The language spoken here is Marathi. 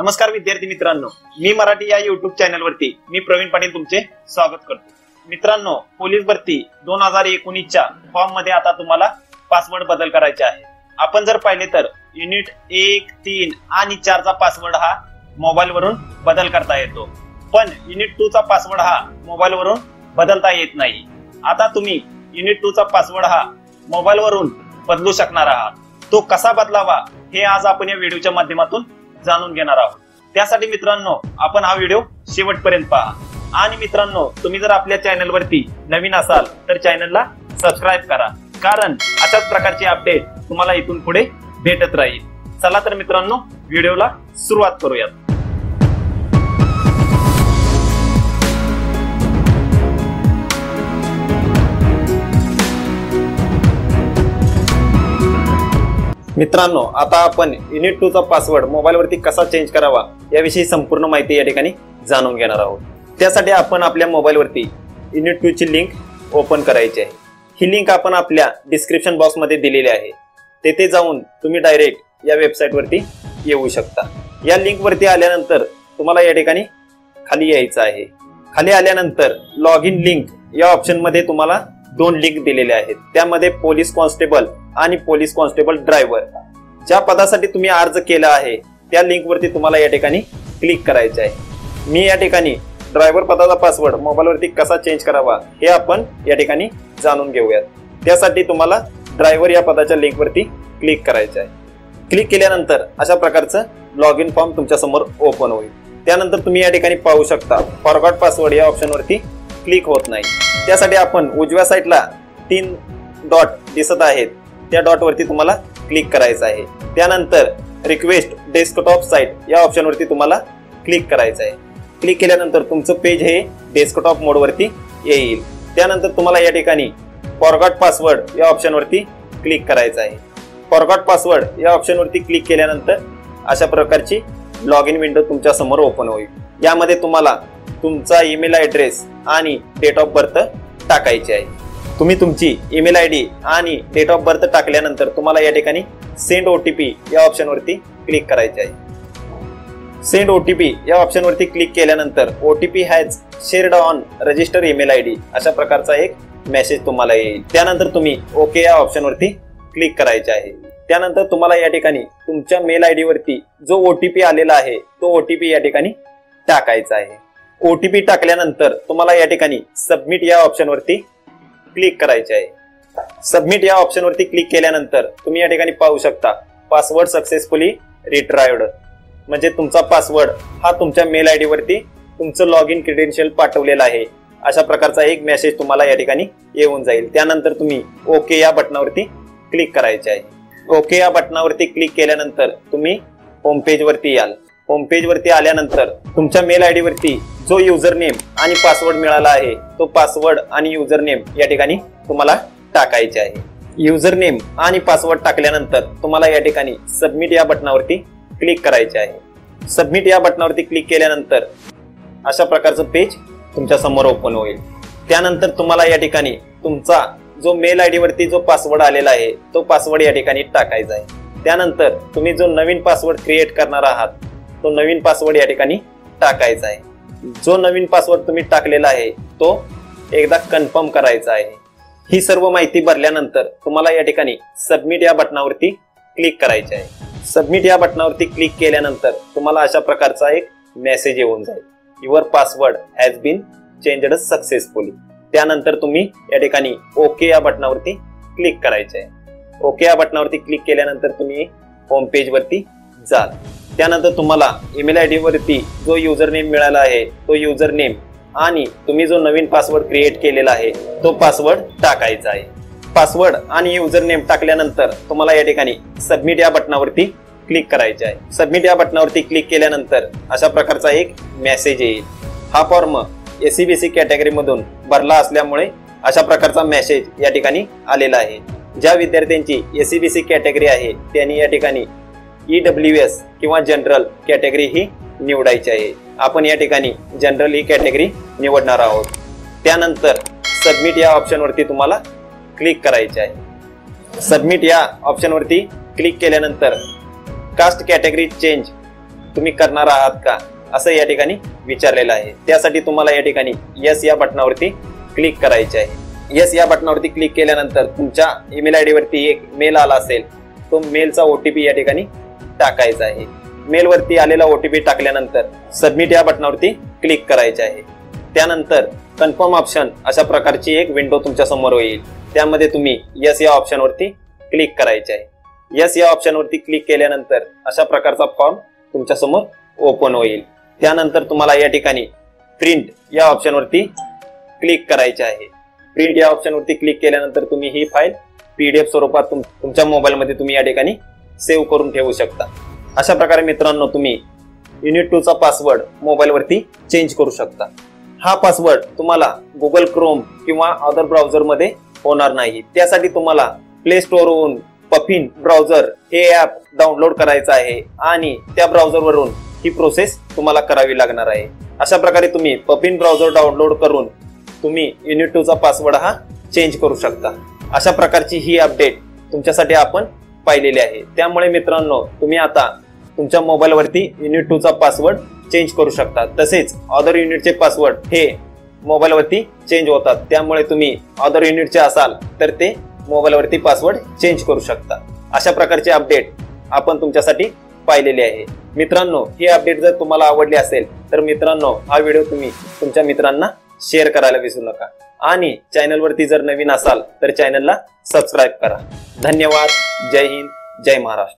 नमस्कार विद्यार्थी मित्रांनो मी मराठी या युट्यूब चॅनल वरती मी प्रवीण पाटील तुमचे स्वागत करतो. मित्रांनो पोलीस भरती दोन हजार एकोणीसच्या फॉर्ममध्ये आता तुम्हाला पासवर्ड बदल करायचे आहे. आपण जर पाहिले तर युनिट एक तीन आणि चारचा पासवर्ड हा मोबाईल वरून बदल करता येतो. पण युनिट टू चा पासवर्ड हा मोबाईल वरून बदलता येत नाही. आता तुम्ही युनिट टू चा पासवर्ड हा मोबाईल वरून बदलू शकणार आहात. तो कसा बदलावा हे आज आपण या व्हिडिओच्या माध्यमातून जाणून घेणार आहोत. त्यासाठी मित्रांनो आपण हा व्हिडिओ शेवटपर्यंत पहा. आणि मित्रांनो तुम्ही जर आपल्या चॅनल वरती नवीन असाल तर चॅनलला सबस्क्राईब करा. कारण अशाच प्रकारचे अपडेट तुम्हाला इथून पुढे भेटत राहील. चला तर मित्रांनो व्हिडिओला सुरुवात करूयात. मित्रांनो आता आपण युनिट टू चा पासवर्ड मोबाईलवरती कसा चेंज करावा याविषयी संपूर्ण माहिती या ठिकाणी जाणून घेणार आहोत. त्यासाठी आपण आपल्या मोबाईलवरती युनिट टू ची लिंक ओपन करायची आहे. ही लिंक आपण आपल्या डिस्क्रिप्शन बॉक्समध्ये दिलेली आहे. तेथे जाऊन तुम्ही डायरेक्ट या वेबसाईटवरती येऊ शकता. या लिंकवरती आल्यानंतर तुम्हाला या ठिकाणी खाली यायचं आहे. खाली आल्यानंतर लॉग इन लिंक या ऑप्शनमध्ये तुम्हाला दोन लिंक दिलेले आहेत. त्यामध्ये पोलीस कॉन्स्टेबल आणि पोलीस कॉन्स्टेबल ड्रायव्हर. ज्या पदासाठी तुम्ही अर्ज केला आहे त्या लिंकवरती तुम्हाला या ठिकाणी क्लिक करायचे आहे. मी या ठिकाणी ड्रायव्हर पदाचा पासवर्ड मोबाईलवरती कसा चेंज करावा हे आपण या ठिकाणी जाणून घेऊयात. त्यासाठी तुम्हाला ड्रायव्हर या पदाच्या लिंकवरती क्लिक करायचं आहे. क्लिक केल्यानंतर अशा प्रकारचं लॉग इन फॉर्म तुमच्यासमोर ओपन होईल. त्यानंतर तुम्ही या ठिकाणी पाहू शकता फॉरगॉट पासवर्ड या ऑप्शनवरती क्लिक होत नाही. त्यासाठी आपण उजव्या साईडला तीन डॉट दिसत आहेत. त्या डॉटवरती तुम्हाला क्लिक करायचं आहे. त्यानंतर रिक्वेस्ट डेस्कटॉप साईट या ऑप्शनवरती तुम्हाला क्लिक करायचं आहे. क्लिक केल्यानंतर तुमचं पेज हे डेस्कटॉप मोडवरती येईल. त्यानंतर तुम्हाला या ठिकाणी फॉरगॉट पासवर्ड या ऑप्शनवरती क्लिक करायचं आहे. फॉरगॉट पासवर्ड या ऑप्शनवरती क्लिक केल्यानंतर अशा प्रकारची लॉग इन विंडो तुमच्यासमोर ओपन होईल. यामध्ये तुम्हाला तुमचा ईमेल ॲड्रेस आणि डेट ऑफ बर्थ टाकायची आहे. तुम्ही तुमची ईमेल आय डी आणि डेट ऑफ बर्थ टाकल्यानंतर तुम्हाला या ठिकाणी सेंड ओ टी पी या ऑप्शनवरती क्लिक करायचे आहे. सेंड ओ टी पी या ऑप्शनवरती क्लिक केल्यानंतर O T P has shared on register email I D अशा प्रकारचा एक मेसेज तुम्हाला येईल. त्यानंतर तुम्ही ओके या ऑप्शनवरती क्लिक करायचे आहे. त्यानंतर तुम्हाला या ठिकाणी तुमच्या मेल आय वरती जो ओ टी पी आलेला आहे तो ओ टी पी या ठिकाणी टाकायचा आहे. ओ टी पी टाकल्यानंतर तुम्हाला या ठिकाणी सबमिट या ऑप्शनवरती क्लिक करायचे आहे. सबमिट या ऑप्शनवरती क्लिक केल्यानंतर तुम्ही या ठिकाणी पाहू शकता पासवर्ड सक्सेसफुली रिट्रायवड म्हणजे तुमचा पासवर्ड हा तुमच्या मेल आय डीवरती तुमचं लॉग इन क्रेडेन्शियल पाठवलेलं आहे. अशा प्रकारचा एक मेसेज तुम्हाला या ठिकाणी येऊन जाईल. त्यानंतर तुम्ही ओके या बटनावरती क्लिक करायचे आहे. ओके या बटनावरती क्लिक केल्यानंतर तुम्ही होम याल. होमपेज वरती आल्यानंतर तुमच्या मेल आय डी वरती जो युजर नेम आणि पासवर्ड मिळाला आहे तो पासवर्ड आणि युजर नेम या ठिकाणी तुम्हाला टाकायचे आहे. युजर नेम आणि पासवर्ड टाकल्यानंतर तुम्हाला या ठिकाणी सबमिट या बटनावरती क्लिक करायचे आहे. सबमिट या बटनावरती क्लिक केल्यानंतर अशा प्रकारचं पेज तुमच्यासमोर ओपन होईल. त्यानंतर तुम्हाला या ठिकाणी तुमचा जो मेल आय डी वरती जो पासवर्ड आलेला आहे तो पासवर्ड या ठिकाणी टाकायचा आहे. त्यानंतर तुम्ही जो नवीन पासवर्ड क्रिएट करणार आहात तो नवीन पासवर्ड या ठिकाणी टाकायचा आहे. जो नवीन पासवर्ड तुम्ही टाकलेला आहे तो एकदा कन्फर्म करायचा आहे. ही सर्व माहिती भरल्यानंतर तुम्हाला या ठिकाणी सबमिट या बटनावरती क्लिक करायचे आहे. सबमिट या बटनावरती क्लिक केल्यानंतर तुम्हाला अशा प्रकारचा एक मेसेज येऊन जाईल. Your password has been changed successfully त्यानंतर तुम्ही या ठिकाणी ओके या बटनावरती क्लिक करायचे आहे. ओके या बटनावरती क्लिक केल्यानंतर तुम्ही होम पेज वरती जाल. त्यानंतर तुम्हाला ईमेल आय डीवरती जो युजर नेम मिळाला आहे तो युजर नेम आणि तुम्ही जो नवीन पासवर्ड क्रिएट केलेला आहे तो पासवर्ड टाकायचा आहे. पासवर्ड आणि युजर नेम टाकल्यानंतर तुम्हाला या ठिकाणी सबमिट या बटनावरती क्लिक करायचे आहे. सबमिट या बटनावरती क्लिक केल्यानंतर अशा प्रकारचा एक मेसेज येईल. हा फॉर्म एसीबीसी सी कॅटेगरीमधून भरला असल्यामुळे अशा प्रकारचा मेसेज या ठिकाणी आलेला आहे. ज्या विद्यार्थ्यांची एसीबीसी कॅटेगरी आहे त्यांनी या ठिकाणी ईडब्ल्यू एस किंवा जनरल कॅटेगरी ही निवडायची आहे. आपण या ठिकाणी जनरल ही कॅटेगरी निवडणार आहोत. त्यानंतर सबमिट या ऑप्शनवरती तुम्हाला क्लिक करायचे आहे. सबमिट या ऑप्शनवरती क्लिक केल्यानंतर कास्ट कॅटेगरी चेंज तुम्ही करणार आहात का? असं या ठिकाणी विचारलेलं आहे. त्यासाठी तुम्हाला या ठिकाणी यस या बटनावरती क्लिक करायचे आहे. यस या बटनावरती क्लिक केल्यानंतर तुमच्या ईमेल आय डीवरती एक मेल आला असेल. तो मेलचा ओ टी पी या ठिकाणी टाकायचा आहे. मेलवरती आलेला ओटीपी टाकल्यानंतर सबमिट या बटनावरती क्लिक करायचे आहे. त्यानंतर कन्फर्म ऑप्शन अशा प्रकारची एक विंडो तुमच्यासमोर होईल त्यामध्ये तुम्ही यस या ऑप्शनवरती क्लिक करायचे आहे. यस या ऑप्शनवरती क्लिक केल्यानंतर अशा प्रकारचा फॉर्म तुमच्यासमोर ओपन होईल. त्यानंतर तुम्हाला या ठिकाणी प्रिंट या ऑप्शनवरती क्लिक करायचे आहे. प्रिंट या ऑप्शनवरती क्लिक केल्यानंतर तुम्ही ही फाईल पीडीएफ स्वरूपात तुम- तुमच्या मोबाईलमध्ये तुम्ही या ठिकाणी सेव्ह करून ठेवू शकता. अशा प्रकारे मित्रांनो तुम्ही युनिट टूचा पासवर्ड मोबाईलवरती चेंज करू शकता. हा पासवर्ड तुम्हाला गुगल क्रोम किंवा अदर ब्राउझरमध्ये होणार नाही. त्यासाठी तुम्हाला प्ले स्टोअरवरून पफिन ब्राउझर हे ॲप डाउनलोड करायचं आहे आणि त्या ब्राउझरवरून ही प्रोसेस तुम्हाला करावी लागणार आहे. अशा प्रकारे तुम्ही पफिन ब्राउझर डाउनलोड करून तुम्ही युनिट टूचा पासवर्ड हा चेंज करू शकता. अशा प्रकारची ही अपडेट तुमच्यासाठी आपण पाहिलेली आहे. त्यामुळे मित्रांनो तुम्ही आता तुमच्या मोबाईलवरती युनिट टू चा पासवर्ड चेंज करू शकता. तसेच अदर युनिटचे पासवर्ड हे मोबाईलवरती चेंज होतात. त्यामुळे तुम्ही अदर युनिटचे असाल तर ते मोबाईलवरती पासवर्ड चेंज करू शकता. अशा प्रकारचे अपडेट आपण तुमच्यासाठी पाहिलेले आहे. मित्रांनो हे अपडेट जर तुम्हाला आवडले असेल तर मित्रांनो हा व्हिडिओ तुम्ही तुमच्या मित्रांना शेअर करायला विसरू नका. आणि चॅनलवरती जर नवीन असाल तर चॅनलला सबस्क्राईब करा. धन्यवाद. जय हिंद. जय महाराष्ट्र.